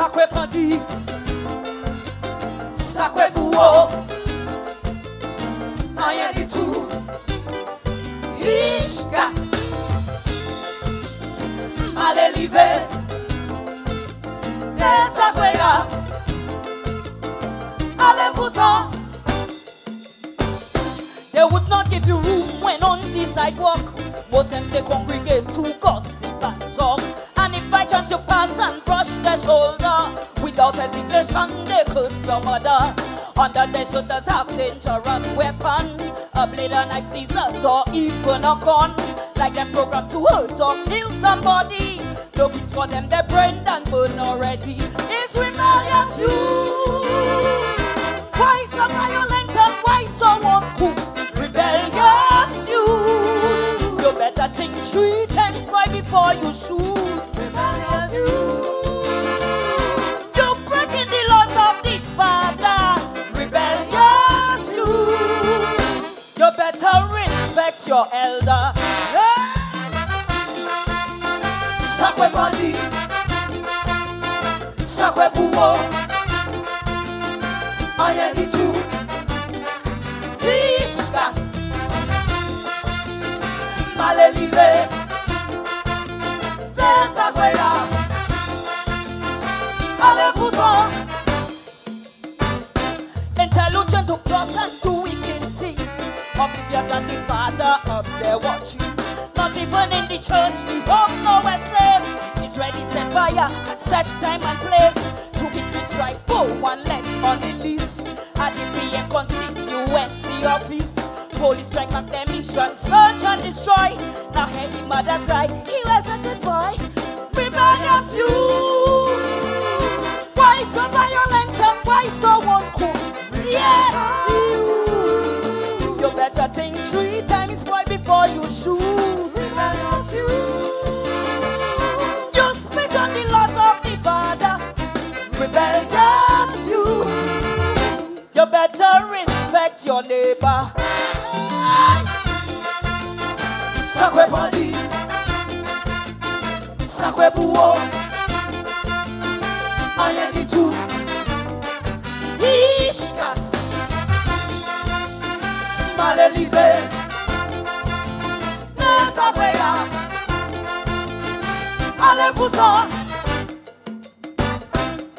Sakwe pandi Sakwe bouwo Anyen di tou Yish gas. Ale live Te sakwe ya. Ale fousan. They would not give you room when on the sidewalk Most times they congregate to gossip and talk Chance you pass and brush their shoulder, without hesitation they curse your mother. Under their shoulders have dangerous weapon, a blade, a knife, scissors, or even a gun. Like them programmed to hurt or kill somebody. No peace for them, their brain done burn already. It's rebellious youth. Why so violent and why so uncool? Rebellious youth. You better think three times right before you shoot. Rebellious youth. You breaking the laws of the Father. Rebellious youth. You better respect your elder. Sakwe body. Sakwe bouwo. Rien Intelligent to plot and do wicked things. Oblivious and the father up there watching. Not even in the church, the home nowhere safe. It's ready, set fire, and set time and place. To hit the strike, oh, one less on the list. At the PM constituency office. Police strike back their mission, search and destroy. Now hear the mother cry, he was a good boy. Rebellious you. Why so violent and why so uncool? Yes, respect your neighbor. Sakwe bandi, sakwe bouwo, ayen di tou, ishkas, male libe, te sakwe ya, ale fouzon,